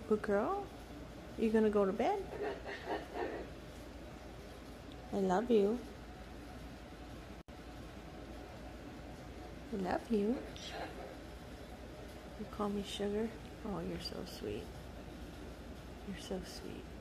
Good girl? You gonna go to bed? I love you. I love you. You call me sugar? Oh, you're so sweet. You're so sweet.